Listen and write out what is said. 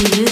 you.